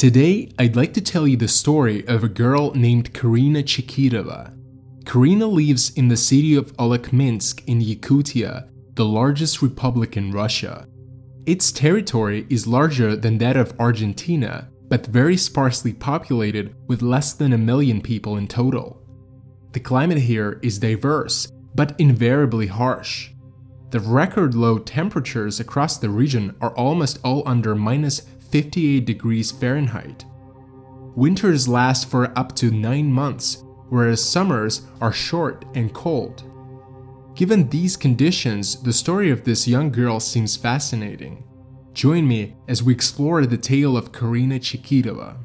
Today, I'd like to tell you the story of a girl named Karina Chikitova. Karina lives in the city of Olyakminsk in Yakutia, the largest republic in Russia. Its territory is larger than that of Argentina, but very sparsely populated with less than a million people in total. The climate here is diverse, but invariably harsh. The record low temperatures across the region are almost all under minus 58 degrees Fahrenheit. Winters last for up to 9 months, whereas summers are short and cold. Given these conditions, the story of this young girl seems fascinating. Join me as we explore the tale of Karina Chikitova.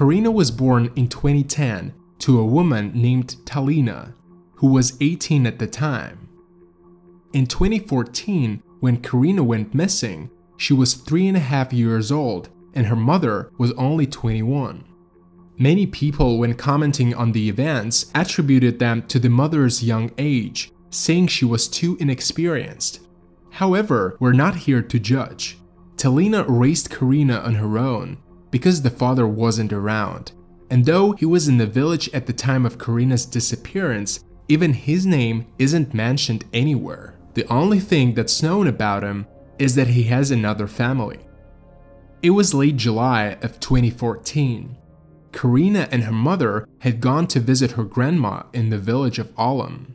Karina was born in 2010 to a woman named Talina, who was 18 at the time. In 2014, when Karina went missing, she was three and a half years old and her mother was only 21. Many people, when commenting on the events, attributed them to the mother's young age, saying she was too inexperienced. However, we're not here to judge. Talina raised Karina on her own because the father wasn't around. And though he was in the village at the time of Karina's disappearance, even his name isn't mentioned anywhere. The only thing that's known about him is that he has another family. It was late July of 2014. Karina and her mother had gone to visit her grandma in the village of Olom.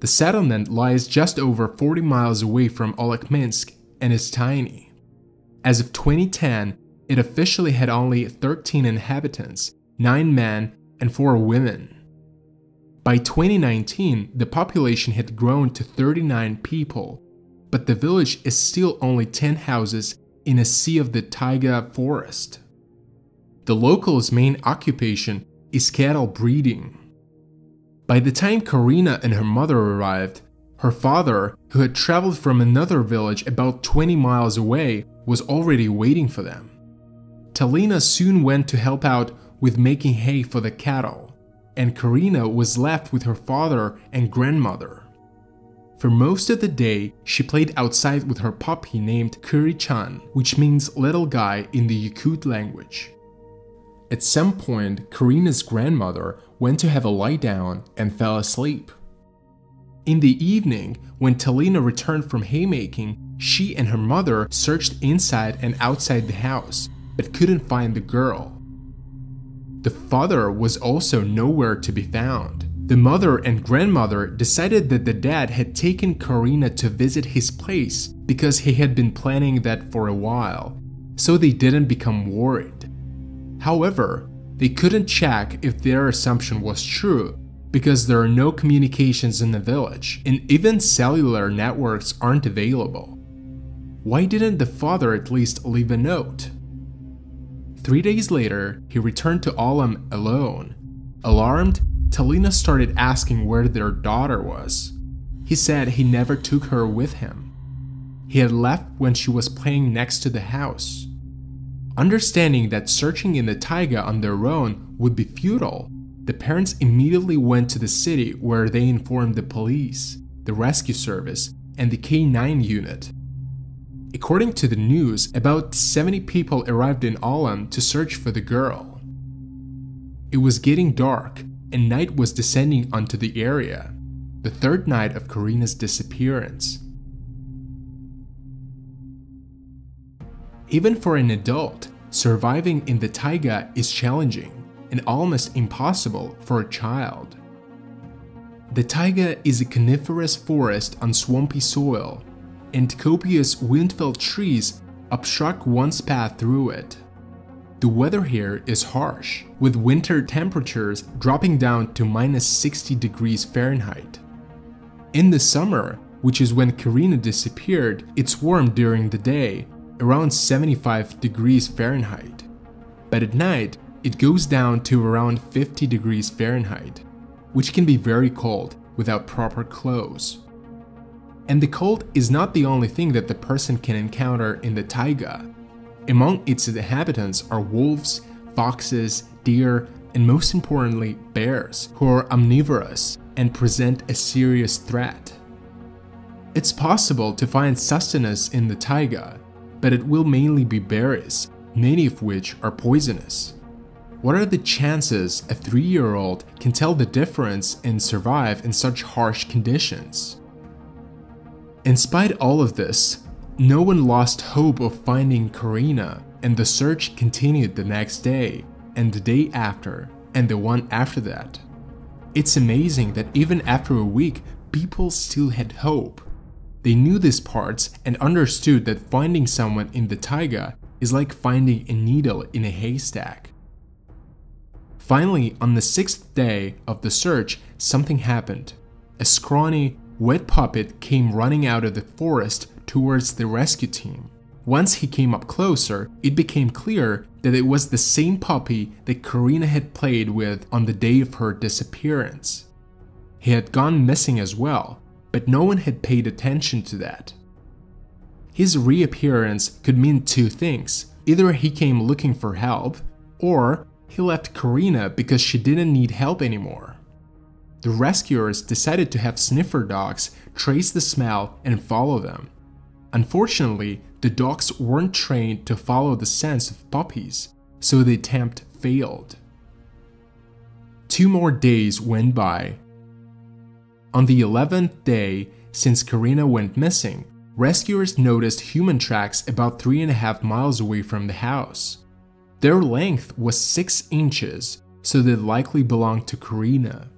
The settlement lies just over 40 miles away from Olyakminsk and is tiny. As of 2010, it officially had only 13 inhabitants, 9 men and 4 women. By 2019, the population had grown to 39 people, but the village is still only 10 houses in a sea of the taiga forest. The locals' main occupation is cattle breeding. By the time Karina and her mother arrived, her father, who had traveled from another village about 20 miles away, was already waiting for them. Talina soon went to help out with making hay for the cattle, and Karina was left with her father and grandmother. For most of the day, she played outside with her puppy named Kuri-chan, which means little guy in the Yakut language. At some point, Karina's grandmother went to have a lie down and fell asleep. In the evening, when Talina returned from haymaking, she and her mother searched inside and outside the house, but couldn't find the girl. The father was also nowhere to be found. The mother and grandmother decided that the dad had taken Karina to visit his place because he had been planning that for a while, so they didn't become worried. However, they couldn't check if their assumption was true because there are no communications in the village and even cellular networks aren't available. Why didn't the father at least leave a note? Three days later, he returned to Olom alone. Alarmed, Talina started asking where their daughter was. He said he never took her with him. He had left when she was playing next to the house. Understanding that searching in the taiga on their own would be futile, the parents immediately went to the city where they informed the police, the rescue service, and the K9 unit. According to the news, about 70 people arrived in Olom to search for the girl. It was getting dark, and night was descending onto the area, the third night of Karina's disappearance. Even for an adult, surviving in the taiga is challenging and almost impossible for a child. The taiga is a coniferous forest on swampy soil and copious wind-filled trees obstruct one's path through it. The weather here is harsh, with winter temperatures dropping down to minus 60 degrees Fahrenheit. In the summer, which is when Karina disappeared, it's warm during the day, around 75 degrees Fahrenheit. But at night, it goes down to around 50 degrees Fahrenheit, which can be very cold without proper clothes. And the cold is not the only thing that the person can encounter in the taiga. Among its inhabitants are wolves, foxes, deer, and most importantly, bears, who are omnivorous and present a serious threat. It's possible to find sustenance in the taiga, but it will mainly be berries, many of which are poisonous. What are the chances a 3 year old can tell the difference and survive in such harsh conditions? In spite all of this, no one lost hope of finding Karina, and the search continued the next day, and the day after, and the one after that. It's amazing that even after a week, people still had hope. They knew these parts and understood that finding someone in the taiga is like finding a needle in a haystack. Finally, on the sixth day of the search, something happened. A scrawny, wet puppet came running out of the forest towards the rescue team. Once he came up closer, it became clear that it was the same puppy that Karina had played with on the day of her disappearance. He had gone missing as well, but no one had paid attention to that. His reappearance could mean two things. Either he came looking for help, or he left Karina because she didn't need help anymore. The rescuers decided to have sniffer dogs trace the smell and follow them. Unfortunately, the dogs weren't trained to follow the scents of puppies, so the attempt failed. Two more days went by. On the 11th day since Karina went missing, rescuers noticed human tracks about 3.5 miles away from the house. Their length was 6 inches, so they likely belonged to Karina.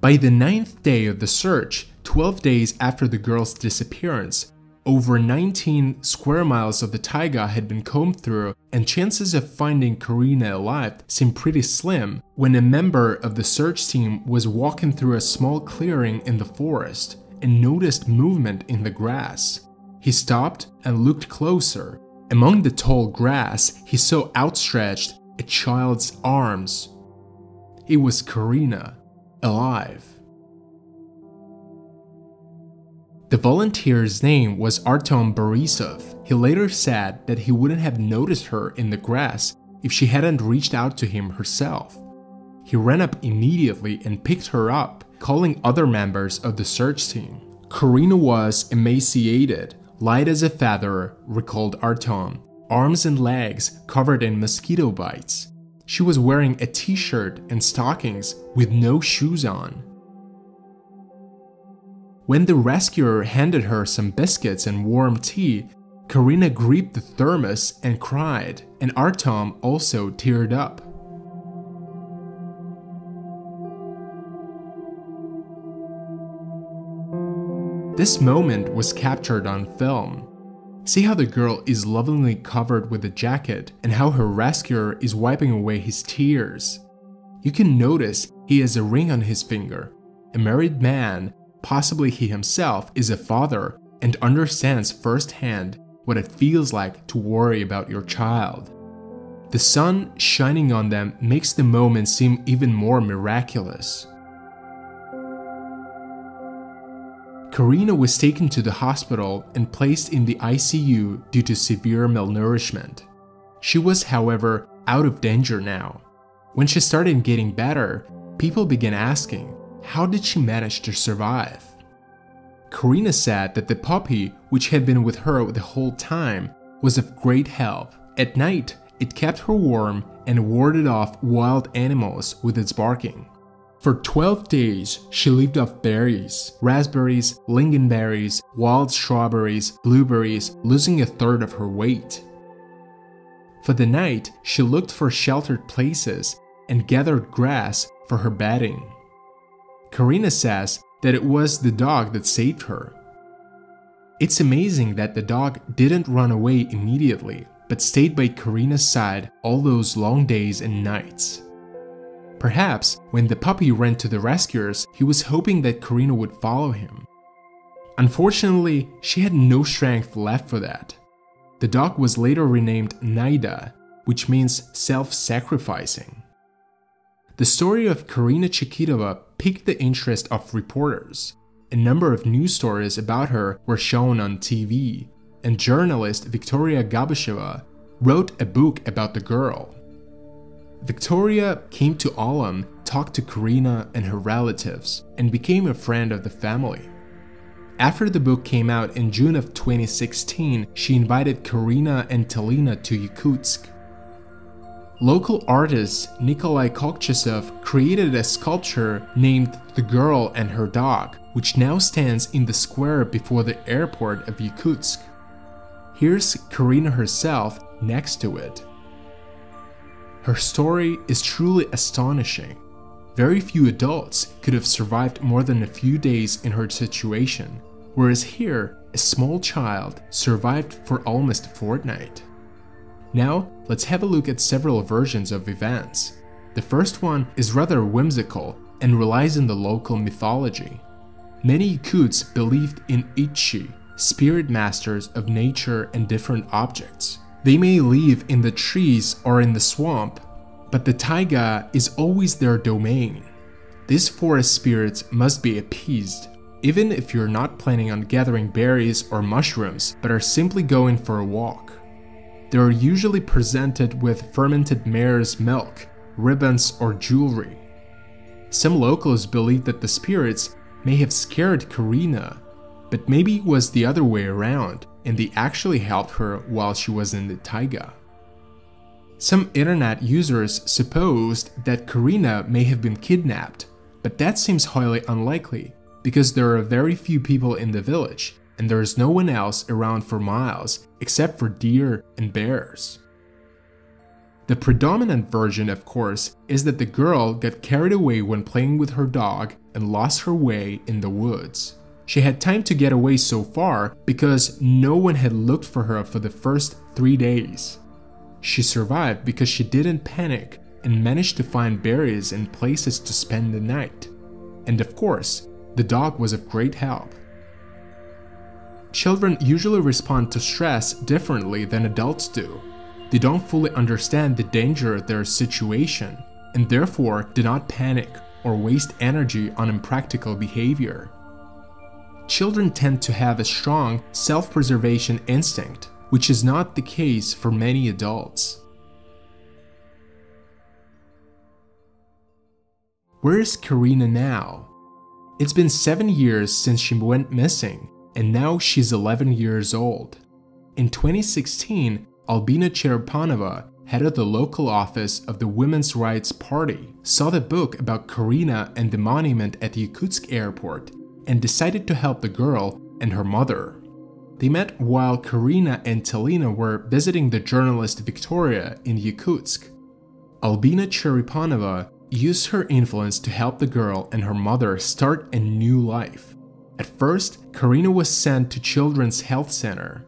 By the ninth day of the search, 12 days after the girl's disappearance, over 19 square miles of the taiga had been combed through, and chances of finding Karina alive seemed pretty slim when a member of the search team was walking through a small clearing in the forest and noticed movement in the grass. He stopped and looked closer. Among the tall grass, he saw outstretched a child's arms. It was Karina, alive. The volunteer's name was Artom Borisov. He later said that he wouldn't have noticed her in the grass if she hadn't reached out to him herself. He ran up immediately and picked her up, calling other members of the search team. Karina was emaciated, light as a feather, recalled Artom, arms and legs covered in mosquito bites. She was wearing a t shirt and stockings with no shoes on. When the rescuer handed her some biscuits and warm tea, Karina gripped the thermos and cried, and Artom also teared up. This moment was captured on film. See how the girl is lovingly covered with a jacket and how her rescuer is wiping away his tears. You can notice he has a ring on his finger. A married man Possibly he himself is a father and understands firsthand what it feels like to worry about your child. The sun shining on them makes the moment seem even more miraculous. Karina was taken to the hospital and placed in the ICU due to severe malnourishment. She was, however, out of danger now. When she started getting better, people began asking, how did she manage to survive? Karina said that the puppy, which had been with her the whole time, was of great help. At night, it kept her warm and warded off wild animals with its barking. For 12 days, she lived off berries, raspberries, lingonberries, wild strawberries, blueberries, losing a third of her weight. For the night, she looked for sheltered places and gathered grass for her bedding. Karina says that it was the dog that saved her. It's amazing that the dog didn't run away immediately, but stayed by Karina's side all those long days and nights. Perhaps when the puppy ran to the rescuers, he was hoping that Karina would follow him. Unfortunately, she had no strength left for that. The dog was later renamed Naida, which means self sacrificing. The story of Karina Chikitova piqued the interest of reporters. A number of news stories about her were shown on TV, and journalist Victoria Gabasheva wrote a book about the girl. Victoria came to Olom, talked to Karina and her relatives, and became a friend of the family. After the book came out in June of 2016, she invited Karina and Talina to Yakutsk. Local artist Nikolai Kokchesov created a sculpture named The Girl and Her Dog, which now stands in the square before the airport of Yakutsk. Here's Karina herself next to it. Her story is truly astonishing. Very few adults could have survived more than a few days in her situation, whereas here, a small child survived for almost a fortnight. Now, let's have a look at several versions of events. The first one is rather whimsical and relies on the local mythology. Many Yakuts believed in Itchi, spirit masters of nature and different objects. They may live in the trees or in the swamp, but the taiga is always their domain. These forest spirits must be appeased, even if you're not planning on gathering berries or mushrooms, but are simply going for a walk. They are usually presented with fermented mare's milk, ribbons, or jewelry. Some locals believe that the spirits may have scared Karina, but maybe it was the other way around, and they actually helped her while she was in the taiga. Some internet users supposed that Karina may have been kidnapped, but that seems highly unlikely because there are very few people in the village and there is no one else around for miles except for deer and bears. The predominant version, of course, is that the girl got carried away when playing with her dog and lost her way in the woods. She had time to get away so far because no one had looked for her for the first three days. She survived because she didn't panic and managed to find berries and places to spend the night. And of course, the dog was of great help. Children usually respond to stress differently than adults do. They don't fully understand the danger of their situation and therefore do not panic or waste energy on impractical behavior. Children tend to have a strong self preservation instinct, which is not the case for many adults. Where is Karina now? It's been seven years since she went missing, and now she's 11 years old. In 2016, Albina Cherepanova, head of the local office of the Women's Rights Party, saw the book about Karina and the monument at the Yakutsk airport and decided to help the girl and her mother. They met while Karina and Talina were visiting the journalist Victoria in Yakutsk. Albina Cherepanova used her influence to help the girl and her mother start a new life. At first, Karina was sent to Children's Health Center.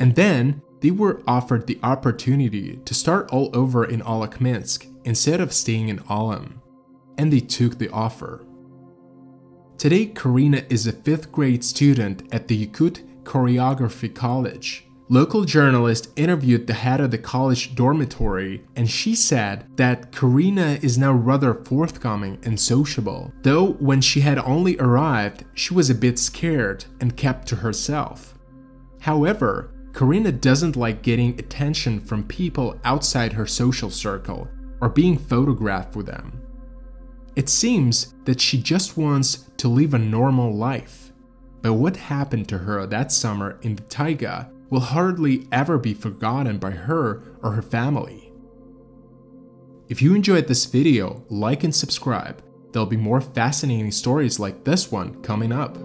And then, they were offered the opportunity to start all over in Olokminsk instead of staying in Olom. And they took the offer. Today, Karina is a 5th grade student at the Yakut Choreography College. Local journalist interviewed the head of the college dormitory, and she said that Karina is now rather forthcoming and sociable, though when she had only arrived, she was a bit scared and kept to herself. However, Karina doesn't like getting attention from people outside her social circle or being photographed with them. It seems that she just wants to live a normal life. But what happened to her that summer in the taiga will hardly ever be forgotten by her or her family. If you enjoyed this video, like and subscribe. There'll be more fascinating stories like this one coming up.